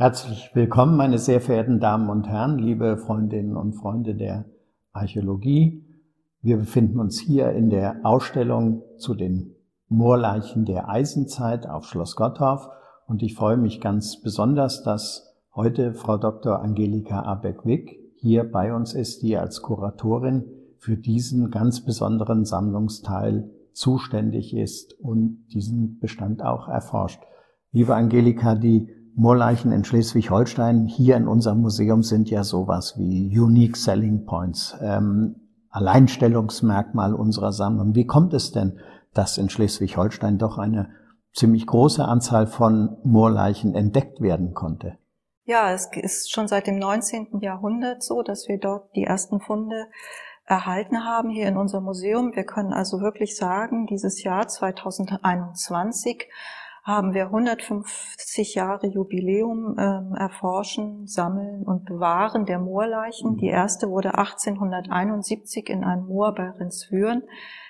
Herzlich willkommen, meine sehr verehrten Damen und Herren, liebe Freundinnen und Freunde der Archäologie. Wir befinden uns hier in der Ausstellung zu den Moorleichen der Eisenzeit auf Schloss Gottorf und ich freue mich ganz besonders, dass heute Frau Dr. Angelika Abeck-Wick hier bei uns ist, die als Kuratorin für diesen ganz besonderen Sammlungsteil zuständig ist und diesen Bestand auch erforscht. Liebe Angelika, die Moorleichen in Schleswig-Holstein hier in unserem Museum sind ja sowas wie Unique Selling Points, ähm, Alleinstellungsmerkmal unserer Sammlung. Wie kommt es denn, dass in Schleswig-Holstein doch eine ziemlich große Anzahl von Moorleichen entdeckt werden konnte? Ja, es ist schon seit dem 19. Jahrhundert so, dass wir dort die ersten Funde erhalten haben hier in unserem Museum. Wir können also wirklich sagen, dieses Jahr 2021 haben wir 150 Jahre Jubiläum ähm, erforschen, sammeln und bewahren der Moorleichen. Die erste wurde 1871 in einem Moor bei Rinswüren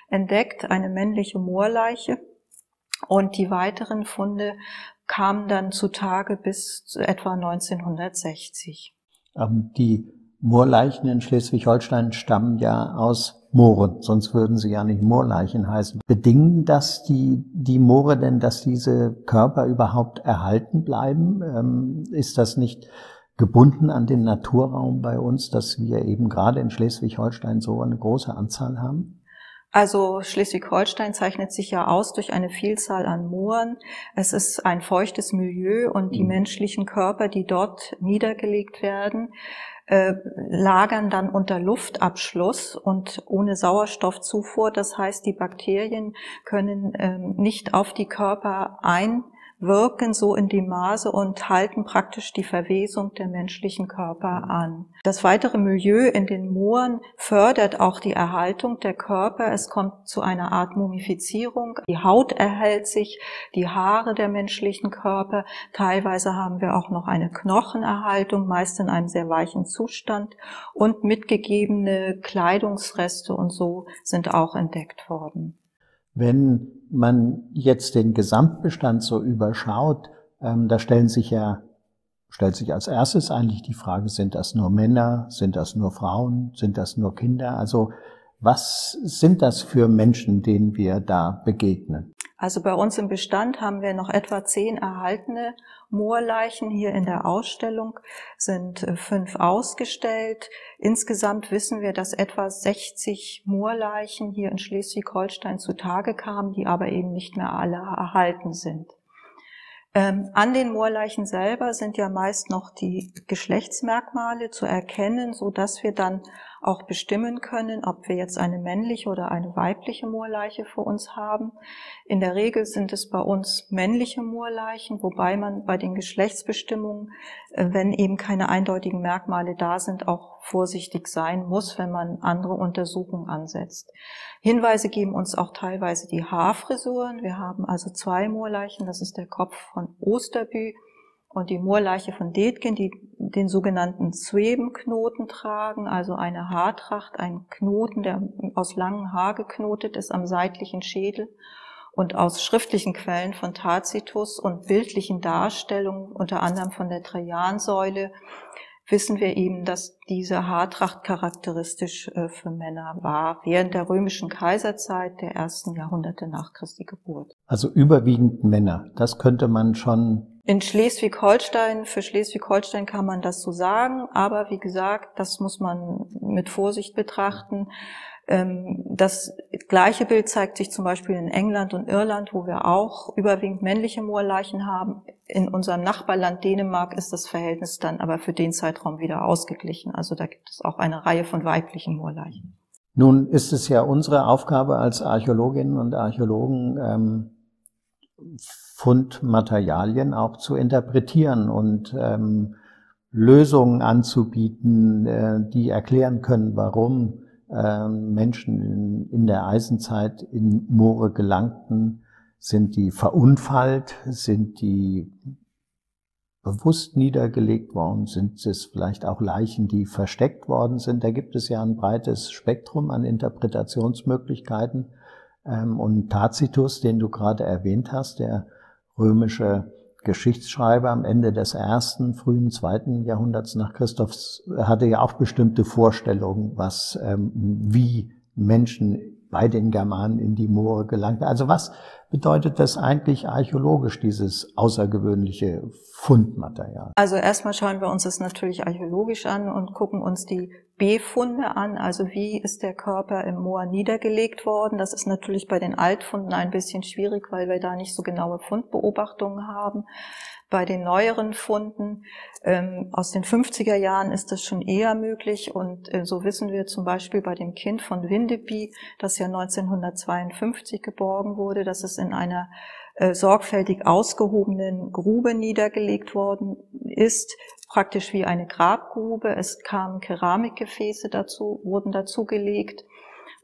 entdeckt, eine männliche Moorleiche. Und die weiteren Funde kamen dann zutage bis etwa 1960. Ähm, die Moorleichen in Schleswig-Holstein stammen ja aus Mooren, sonst würden sie ja nicht Moorleichen heißen. Bedingen das die, die Moore denn, dass diese Körper überhaupt erhalten bleiben? Ähm, ist das nicht gebunden an den Naturraum bei uns, dass wir eben gerade in Schleswig-Holstein so eine große Anzahl haben? Also Schleswig-Holstein zeichnet sich ja aus durch eine Vielzahl an Mooren. Es ist ein feuchtes Milieu und die mhm. menschlichen Körper, die dort niedergelegt werden, äh, lagern dann unter Luftabschluss und ohne Sauerstoffzufuhr. Das heißt, die Bakterien können ähm, nicht auf die Körper ein wirken so in die Maße und halten praktisch die Verwesung der menschlichen Körper an. Das weitere Milieu in den Mooren fördert auch die Erhaltung der Körper. Es kommt zu einer Art Mumifizierung. Die Haut erhält sich, die Haare der menschlichen Körper. Teilweise haben wir auch noch eine Knochenerhaltung, meist in einem sehr weichen Zustand. Und mitgegebene Kleidungsreste und so sind auch entdeckt worden. Wenn man jetzt den Gesamtbestand so überschaut, ähm, da stellen sich ja, stellt sich als erstes eigentlich die Frage, sind das nur Männer, sind das nur Frauen, sind das nur Kinder? Also was sind das für Menschen, denen wir da begegnen? Also bei uns im Bestand haben wir noch etwa zehn erhaltene Moorleichen. Hier in der Ausstellung sind äh, fünf ausgestellt. Insgesamt wissen wir, dass etwa 60 Moorleichen hier in Schleswig-Holstein zutage kamen, die aber eben nicht mehr alle erhalten sind. Ähm, an den Moorleichen selber sind ja meist noch die Geschlechtsmerkmale zu erkennen, so dass wir dann auch bestimmen können, ob wir jetzt eine männliche oder eine weibliche Moorleiche vor uns haben. In der Regel sind es bei uns männliche Moorleichen, wobei man bei den Geschlechtsbestimmungen, äh, wenn eben keine eindeutigen Merkmale da sind, auch vorsichtig sein muss, wenn man andere Untersuchungen ansetzt. Hinweise geben uns auch teilweise die Haarfrisuren. Wir haben also zwei Moorleichen, das ist der Kopf von Osterbü und die Moorleiche von Detgen, die den sogenannten Zwebenknoten tragen, also eine Haartracht, ein Knoten, der aus langem Haar geknotet ist am seitlichen Schädel und aus schriftlichen Quellen von Tacitus und bildlichen Darstellungen, unter anderem von der Trajansäule, wissen wir eben, dass diese Haartracht charakteristisch äh, für Männer war, während der römischen Kaiserzeit der ersten Jahrhunderte nach Christi Geburt. Also überwiegend Männer, das könnte man schon in Schleswig-Holstein, für Schleswig-Holstein kann man das so sagen, aber wie gesagt, das muss man mit Vorsicht betrachten. Ähm, das gleiche Bild zeigt sich zum Beispiel in England und Irland, wo wir auch überwiegend männliche Moorleichen haben. In unserem Nachbarland Dänemark ist das Verhältnis dann aber für den Zeitraum wieder ausgeglichen. Also da gibt es auch eine Reihe von weiblichen Moorleichen. Nun ist es ja unsere Aufgabe als Archäologinnen und Archäologen, ähm, Fundmaterialien auch zu interpretieren und ähm, Lösungen anzubieten, äh, die erklären können, warum äh, Menschen in, in der Eisenzeit in Moore gelangten. Sind die verunfallt? Sind die bewusst niedergelegt worden? Sind es vielleicht auch Leichen, die versteckt worden sind? Da gibt es ja ein breites Spektrum an Interpretationsmöglichkeiten. Ähm, und Tacitus, den du gerade erwähnt hast, der römische Geschichtsschreiber am Ende des ersten, frühen zweiten Jahrhunderts nach Christophs hatte ja auch bestimmte Vorstellungen, was, ähm, wie Menschen bei den Germanen in die Moore gelangten. Also was bedeutet das eigentlich archäologisch, dieses außergewöhnliche Fundmaterial? Also erstmal schauen wir uns das natürlich archäologisch an und gucken uns die Befunde an. Also wie ist der Körper im Moor niedergelegt worden? Das ist natürlich bei den Altfunden ein bisschen schwierig, weil wir da nicht so genaue Fundbeobachtungen haben. Bei den neueren Funden ähm, aus den 50er Jahren ist das schon eher möglich und äh, so wissen wir zum Beispiel bei dem Kind von Windeby, das ja 1952 geborgen wurde, dass es in einer äh, sorgfältig ausgehobenen Grube niedergelegt worden ist, praktisch wie eine Grabgrube. Es kamen Keramikgefäße dazu, wurden dazugelegt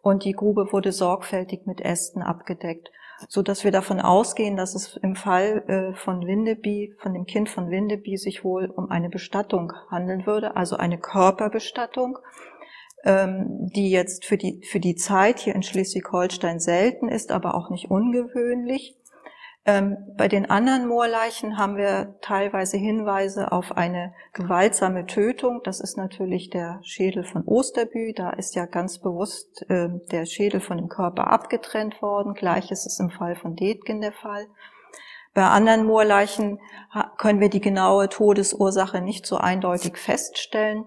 und die Grube wurde sorgfältig mit Ästen abgedeckt so dass wir davon ausgehen, dass es im Fall äh, von Windeby, von dem Kind von Windeby, sich wohl um eine Bestattung handeln würde, also eine Körperbestattung, ähm, die jetzt für die, für die Zeit hier in Schleswig-Holstein selten ist, aber auch nicht ungewöhnlich. Ähm, bei den anderen Moorleichen haben wir teilweise Hinweise auf eine gewaltsame Tötung. Das ist natürlich der Schädel von Osterbü. Da ist ja ganz bewusst äh, der Schädel von dem Körper abgetrennt worden. Gleich ist im Fall von Detgen der Fall. Bei anderen Moorleichen können wir die genaue Todesursache nicht so eindeutig feststellen.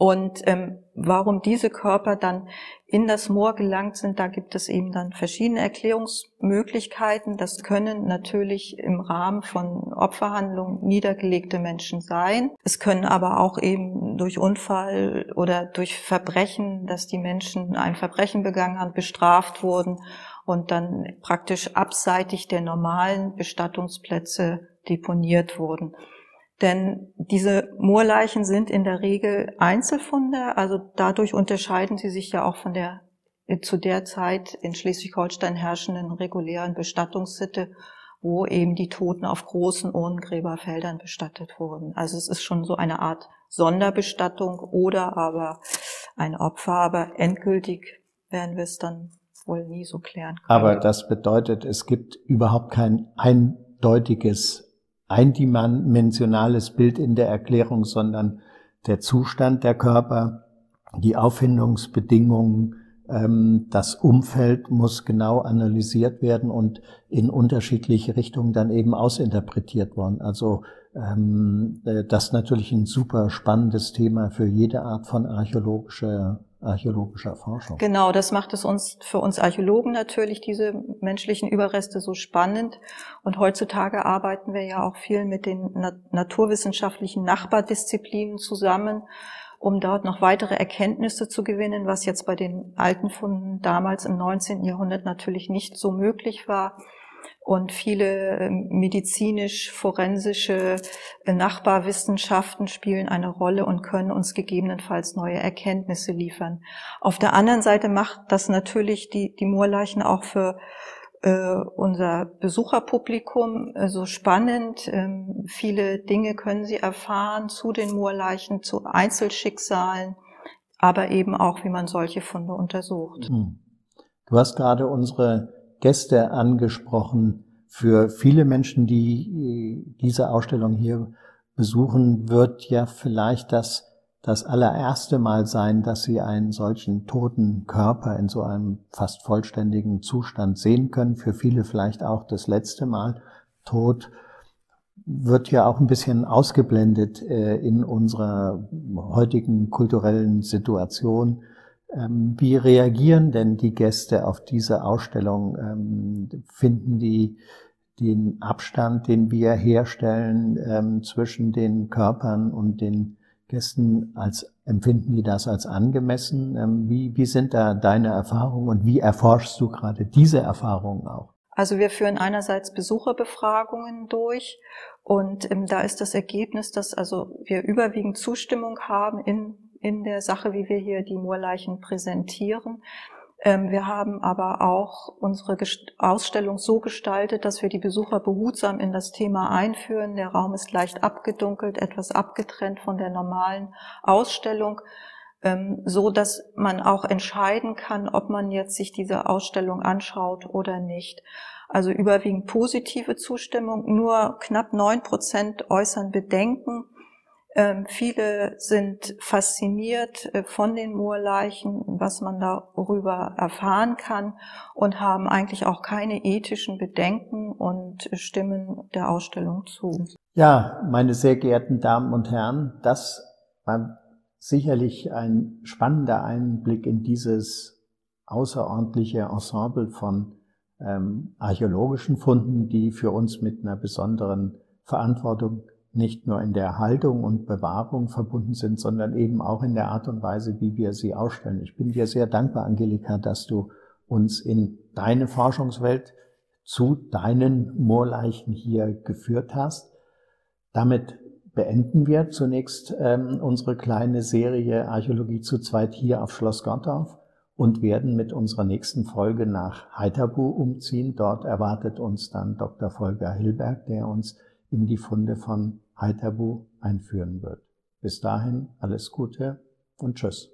Und ähm, warum diese Körper dann in das Moor gelangt sind, da gibt es eben dann verschiedene Erklärungsmöglichkeiten. Das können natürlich im Rahmen von Opferhandlungen niedergelegte Menschen sein. Es können aber auch eben durch Unfall oder durch Verbrechen, dass die Menschen ein Verbrechen begangen haben, bestraft wurden und dann praktisch abseitig der normalen Bestattungsplätze deponiert wurden. Denn diese Moorleichen sind in der Regel Einzelfunde, also dadurch unterscheiden sie sich ja auch von der zu der Zeit in Schleswig-Holstein herrschenden regulären Bestattungssitte, wo eben die Toten auf großen Urnengräberfeldern bestattet wurden. Also es ist schon so eine Art Sonderbestattung oder aber ein Opfer, aber endgültig werden wir es dann wohl nie so klären können. Aber das bedeutet, es gibt überhaupt kein eindeutiges eindimensionales Bild in der Erklärung, sondern der Zustand der Körper, die Auffindungsbedingungen, ähm, das Umfeld muss genau analysiert werden und in unterschiedliche Richtungen dann eben ausinterpretiert worden. Also ähm, äh, das ist natürlich ein super spannendes Thema für jede Art von archäologischer archäologischer Forschung. Genau, das macht es uns für uns Archäologen natürlich diese menschlichen Überreste so spannend. Und heutzutage arbeiten wir ja auch viel mit den naturwissenschaftlichen Nachbardisziplinen zusammen, um dort noch weitere Erkenntnisse zu gewinnen, was jetzt bei den alten Funden damals im 19. Jahrhundert natürlich nicht so möglich war und viele ähm, medizinisch-forensische äh, Nachbarwissenschaften spielen eine Rolle und können uns gegebenenfalls neue Erkenntnisse liefern. Auf der anderen Seite macht das natürlich die, die Moorleichen auch für äh, unser Besucherpublikum äh, so spannend. Ähm, viele Dinge können sie erfahren zu den Moorleichen, zu Einzelschicksalen, aber eben auch, wie man solche Funde untersucht. Hm. Du hast gerade unsere Gäste angesprochen. Für viele Menschen, die äh, diese Ausstellung hier besuchen, wird ja vielleicht das das allererste Mal sein, dass sie einen solchen toten Körper in so einem fast vollständigen Zustand sehen können. Für viele vielleicht auch das letzte Mal. Tod wird ja auch ein bisschen ausgeblendet äh, in unserer heutigen kulturellen Situation. Ähm, wie reagieren denn die Gäste auf diese Ausstellung? Ähm, finden die den Abstand, den wir herstellen ähm, zwischen den Körpern und den Gästen, als empfinden die das als angemessen? Wie, wie sind da deine Erfahrungen und wie erforschst du gerade diese Erfahrungen auch? Also wir führen einerseits Besucherbefragungen durch und da ist das Ergebnis, dass also wir überwiegend Zustimmung haben in in der Sache, wie wir hier die Moorleichen präsentieren. Ähm, wir haben aber auch unsere Ausstellung so gestaltet, dass wir die Besucher behutsam in das Thema einführen. Der Raum ist leicht abgedunkelt, etwas abgetrennt von der normalen Ausstellung, ähm, so dass man auch entscheiden kann, ob man jetzt sich diese Ausstellung anschaut oder nicht. Also überwiegend positive Zustimmung. Nur knapp neun Prozent äußern Bedenken. Ähm, viele sind fasziniert äh, von den Moorleichen, was man darüber erfahren kann und haben eigentlich auch keine ethischen Bedenken und stimmen der Ausstellung zu. Ja, meine sehr geehrten Damen und Herren, das war sicherlich ein spannender Einblick in dieses außerordentliche Ensemble von ähm, archäologischen Funden, die für uns mit einer besonderen Verantwortung nicht nur in der Erhaltung und Bewahrung verbunden sind, sondern eben auch in der Art und Weise, wie wir sie ausstellen. Ich bin dir sehr dankbar, Angelika, dass du uns in deine Forschungswelt zu deinen Moorleichen hier geführt hast. Damit beenden wir zunächst ähm, unsere kleine Serie Archäologie zu zweit hier auf Schloss Gottorf und werden mit unserer nächsten Folge nach Heiterbu umziehen. Dort erwartet uns dann Dr. Volker Hilberg, der uns in die Funde von Heiterbu einführen wird. Bis dahin alles Gute und Tschüss.